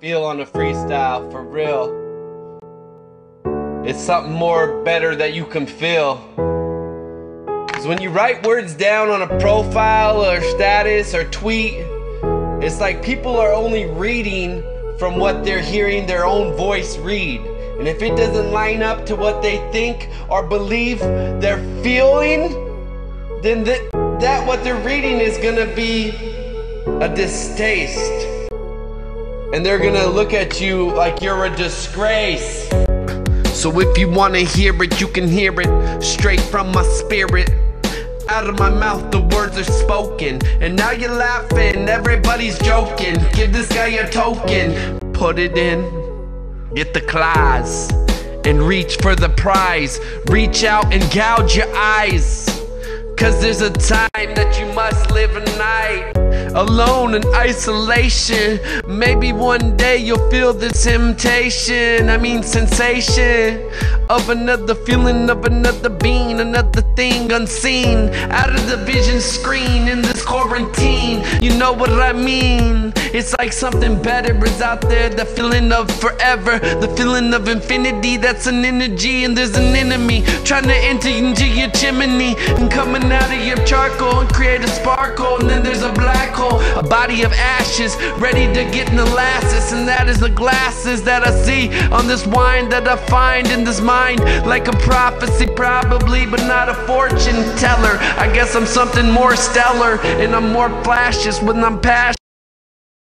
feel on a freestyle for real. It's something more better that you can feel. Because when you write words down on a profile or status or tweet, it's like people are only reading from what they're hearing their own voice read. And if it doesn't line up to what they think or believe they're feeling, then th- that what they're reading is gonna be a distaste. And they're gonna look at you like you're a disgrace. So if you wanna hear it, you can hear it straight from my spirit. Out of my mouth, the words are spoken. And now you're laughing, everybody's joking. Give this guy a token, put it in, get the claws, and reach for the prize. Reach out and gouge your eyes. Cause there's a time that you must live a night alone in isolation. Maybe one day you'll feel the temptation, I mean, sensation of another feeling, of another being, another thing unseen out of the vision screen in this quarantine. You know what I mean? It's like something better is out there, the feeling of forever, the feeling of infinity. That's an energy, and there's an enemy trying to enter into your chimney and coming out of your charcoal create a sparkle. And then there's a black hole, a body of ashes, ready to get molasses. And that is the glasses that I see on this wine that I find in this mind. Like a prophecy, probably, but not a fortune teller. I guess I'm something more stellar, and I'm more flashes when I'm passionate.